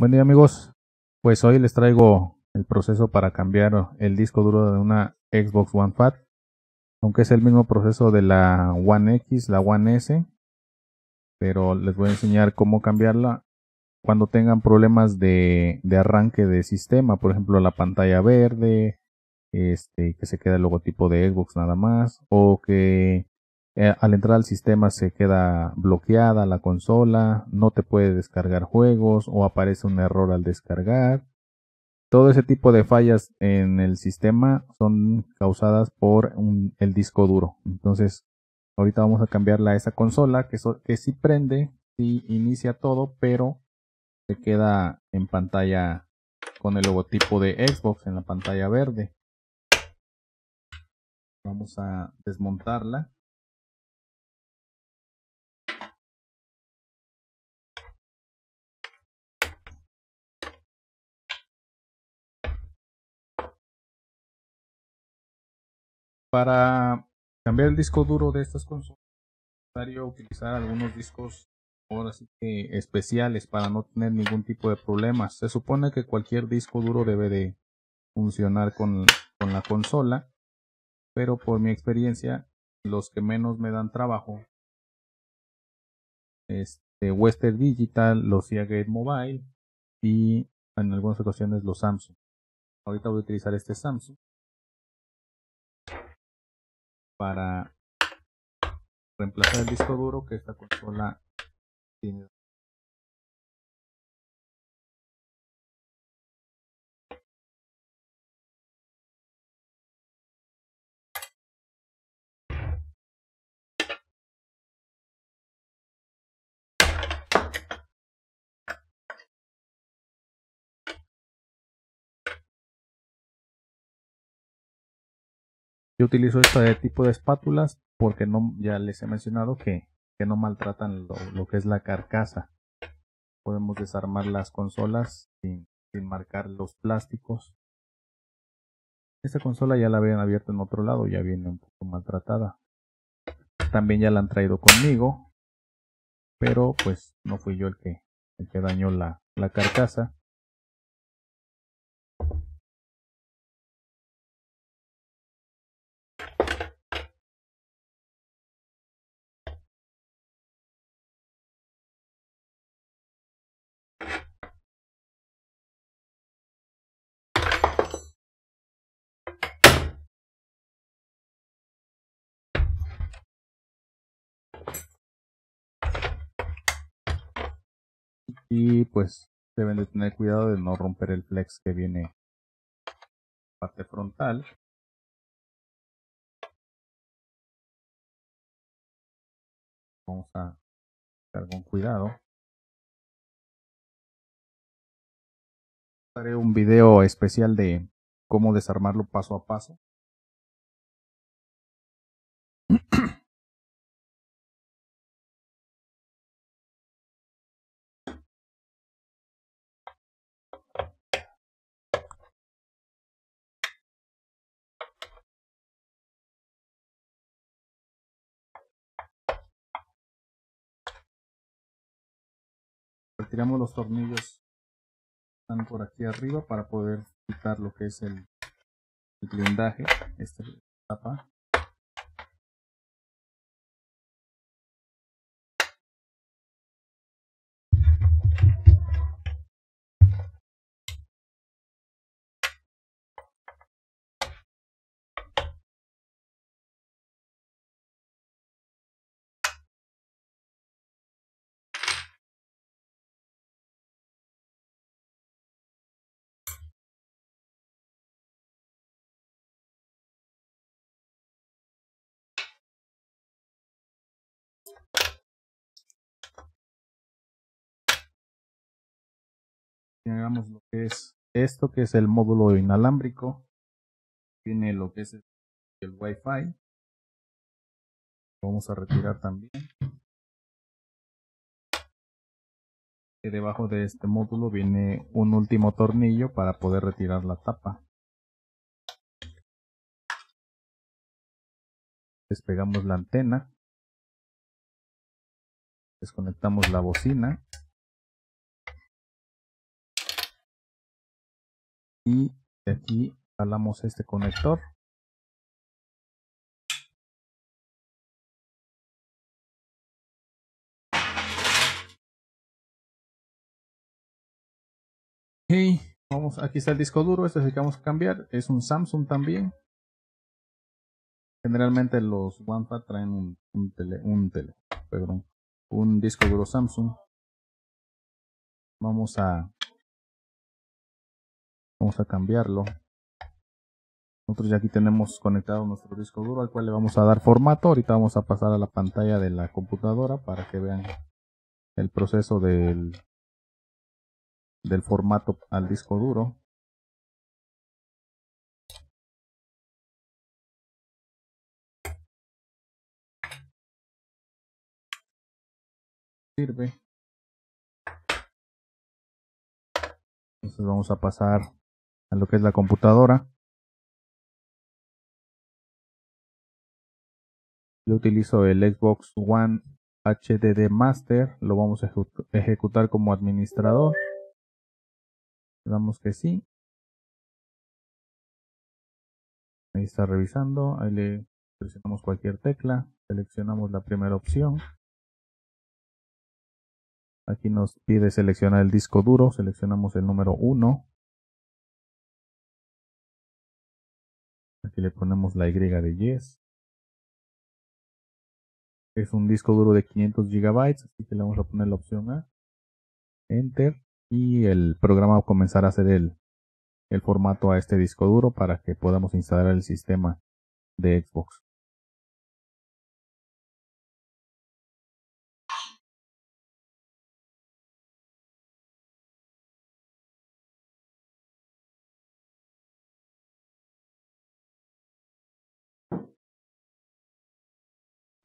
Buen día amigos, pues hoy les traigo el proceso para cambiar el disco duro de una Xbox One Fat, aunque es el mismo proceso de la One X, la One S, pero les voy a enseñar cómo cambiarla cuando tengan problemas de, de arranque de sistema, por ejemplo la pantalla verde, este, que se queda el logotipo de Xbox nada más, o que eh, al entrar al sistema se queda bloqueada la consola, no te puede descargar juegos o aparece un error al descargar. Todo ese tipo de fallas en el sistema son causadas por el disco duro. Entonces, ahorita vamos a cambiarla a esa consola que, que sí prende, sí inicia todo, pero se queda en pantalla con el logotipo de Xbox en la pantalla verde. Vamos a desmontarla. Para cambiar el disco duro de estas consolas es necesario utilizar algunos discos ahora sí que especiales para no tener ningún tipo de problemas. Se supone que cualquier disco duro debe de funcionar con, con la consola, pero por mi experiencia los que menos me dan trabajo este Western Digital, los Seagate Mobile y en algunas ocasiones los Samsung. Ahorita voy a utilizar este Samsung para reemplazar el disco duro que esta consola tiene Yo utilizo este tipo de espátulas porque no, ya les he mencionado que, que no maltratan lo, que es la carcasa. Podemos desarmar las consolas sin, sin marcar los plásticos. Esta consola ya la habían abierto en otro lado, ya viene un poco maltratada. También ya la han traído conmigo, pero pues no fui yo el que, el que dañó la, la carcasa. Y pues deben de tener cuidado de no romper el flex que viene parte frontal. Vamos a estar con cuidado. Haré un video especial de cómo desarmarlo paso a paso retiramos los tornillos están por aquí arriba para poder quitar lo que es el, el blindaje esta tapa lo que es esto que es el módulo inalámbrico. Tiene lo que es el, wifi. Vamos a retirar también. Y debajo de este módulo viene un último tornillo para poder retirar la tapa. Despegamos la antena. Desconectamos la bocina y de aquí jalamos este conector Ok, vamos, aquí está el disco duro, este es el que vamos a cambiar, es un Samsung también. Generalmente los OnePad traen un, un, tele, un, tele, perdón, un disco duro Samsung. Vamos a vamos a cambiarlo. Nosotros ya aquí tenemos conectado nuestro disco duro al cual le vamos a dar formato. Ahorita vamos a pasar a la pantalla de la computadora para que vean el proceso del del formato al disco duro. Sirve. Entonces vamos a pasar a lo que es la computadora. Yo utilizo el Xbox One HDD Master, lo vamos a ejecutar como administrador. Damos que sí. Ahí está revisando ahí le presionamos cualquier tecla seleccionamos la primera opción. Aquí nos pide seleccionar el disco duro seleccionamos el número 1 aquí le ponemos la Y de Yes es un disco duro de 500 GB así que le vamos a poner la opción A Enter y el programa va a comenzar a hacer el, el formato a este disco duro para que podamos instalar el sistema de Xbox.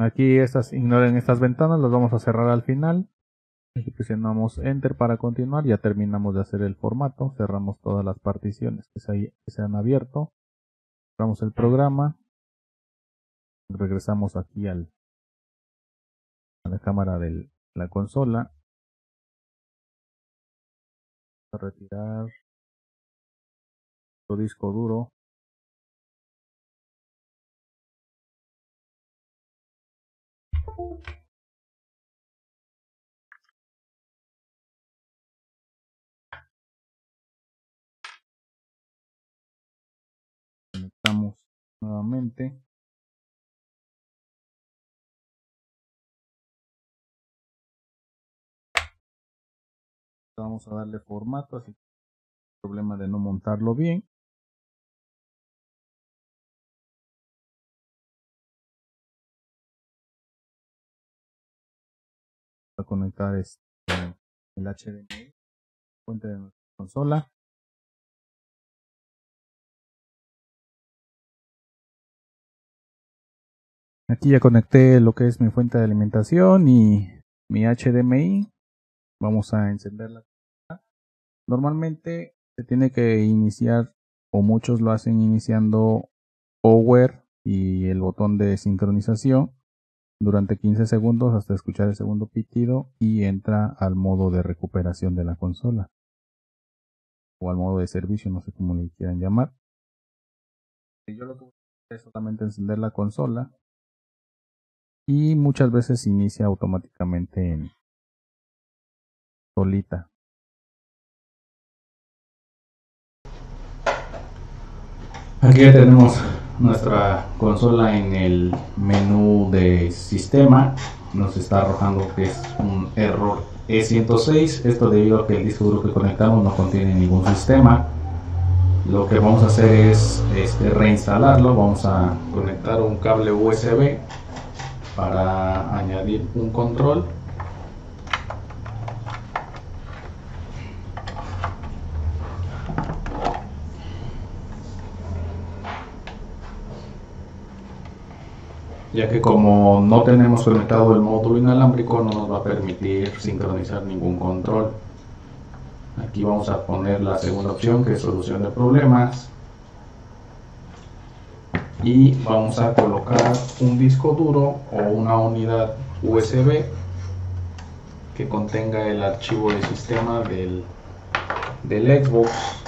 Aquí estas, ignoren estas ventanas, las vamos a cerrar al final. Presionamos Enter para continuar. Ya terminamos de hacer el formato. Cerramos todas las particiones que se, han abierto. Cerramos el programa. Regresamos aquí al, a la cámara de la consola. A retirar el disco duro. Nuevamente. Vamos a darle formato así problema de no montarlo bien conectar este, el HDMI fuente de nuestra consola Aquí ya conecté lo que es mi fuente de alimentación y mi HDMI. Vamos a encenderla. Normalmente se tiene que iniciar, o muchos lo hacen iniciando Power y el botón de sincronización durante 15 segundos hasta escuchar el segundo pitido y entra al modo de recuperación de la consola o al modo de servicio, no sé cómo le quieran llamar. Yo lo que voy a hacer es solamente encender la consola y muchas veces inicia automáticamente en solita. Aquí ya tenemos nuestra consola en el menú de sistema. Nos está arrojando que es un error E106. Esto debido a que el disco duro que conectamos no contiene ningún sistema. Lo que vamos a hacer es este, reinstalarlo. Vamos a conectar un cable USB para añadir un control ya que como no tenemos conectado el módulo inalámbrico no nos va a permitir sincronizar ningún control. Aquí vamos a poner la segunda opción que es solución de problemas. Y vamos a colocar un disco duro o una unidad USB que contenga el archivo de sistema del, del Xbox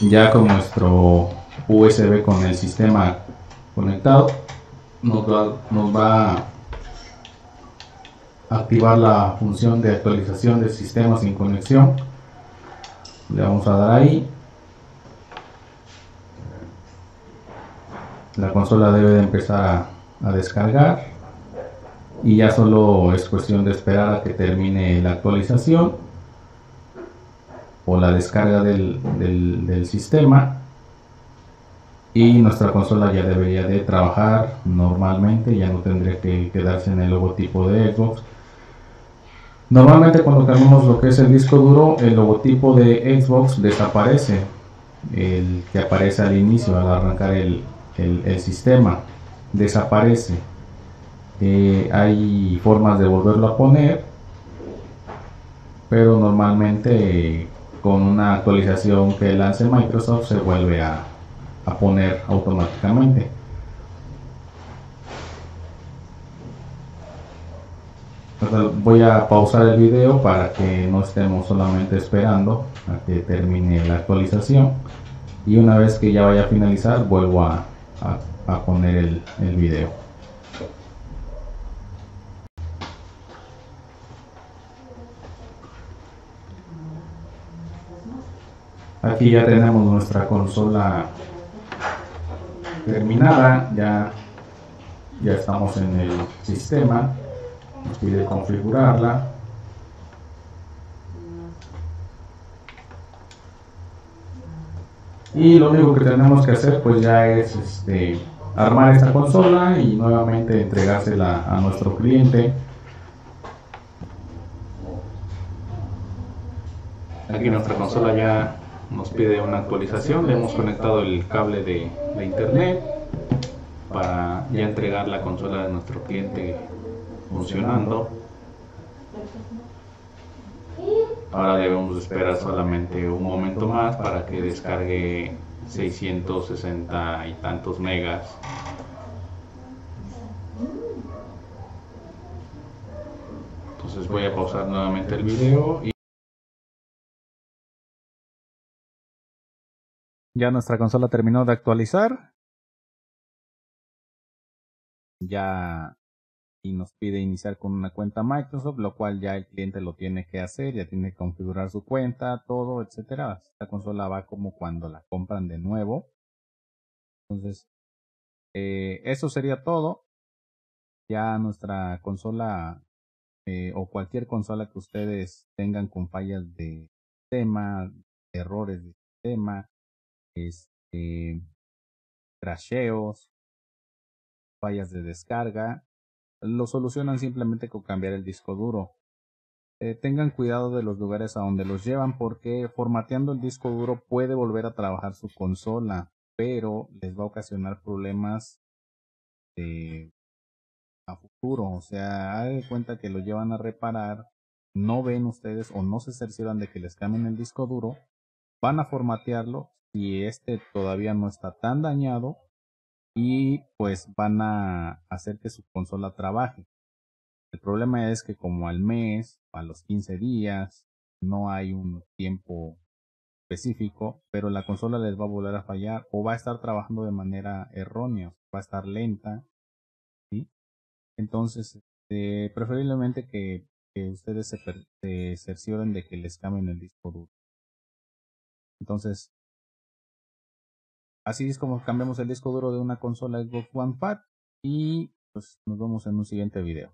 ya con nuestro USB con el sistema conectado nos va, a activar la función de actualización del sistema sin conexión. Le vamos a dar ahí. La consola debe de empezar a, descargar. Y ya solo es cuestión de esperar a que termine la actualización o la descarga del, del, sistema y nuestra consola ya debería de trabajar normalmente ya no tendría que quedarse en el logotipo de Xbox normalmente cuando cambiamos lo que es el disco duro el logotipo de Xbox desaparece el que aparece al inicio al arrancar el, el, sistema desaparece. Eh, hay formas de volverlo a poner, pero normalmente con una actualización que lance Microsoft se vuelve a, a poner automáticamente. Voy a pausar el video para que no estemos solamente esperando a que termine la actualización y una vez que ya vaya a finalizar vuelvo a, a, poner el, el video. Aquí ya tenemos nuestra consola terminada, ya, ya estamos en el sistema, nos pide configurarla. y lo único que tenemos que hacer pues ya es este, armar esta consola y nuevamente entregársela a nuestro cliente aquí nuestra consola ya nos pide una actualización le hemos conectado el cable de, de internet para ya entregar la consola de nuestro cliente funcionando Ahora debemos esperar solamente un momento más para que descargue 660 y tantos megas. Entonces voy a pausar nuevamente el video y ya nuestra consola terminó de actualizar. Ya y nos pide iniciar con una cuenta Microsoft, lo cual ya el cliente lo tiene que hacer, ya tiene que configurar su cuenta, todo, etcétera. Esta consola va como cuando la compran de nuevo. Entonces, eh, eso sería todo. Ya nuestra consola eh, o cualquier consola que ustedes tengan con fallas de sistema, errores de sistema, este, crasheos, fallas de descarga, lo solucionan simplemente con cambiar el disco duro. Eh, tengan cuidado de los lugares a donde los llevan porque formateando el disco duro puede volver a trabajar su consola, pero les va a ocasionar problemas a futuro. O sea, hagan cuenta que lo llevan a reparar, no ven ustedes o no se cercioran de que les cambien el disco duro, van a formatearlo. Si este todavía no está tan dañado, y pues van a hacer que su consola trabaje. El problema es que como al mes, a los 15 días, no hay un tiempo específico, pero la consola les va a volver a fallar o va a estar trabajando de manera errónea, va a estar lenta. ¿sí? Entonces, eh, preferiblemente que, ustedes se, se cercioren de que les cambien el disco duro. Entonces, Así es como cambiamos el disco duro de una consola Xbox One Fat y pues nos vemos en un siguiente video.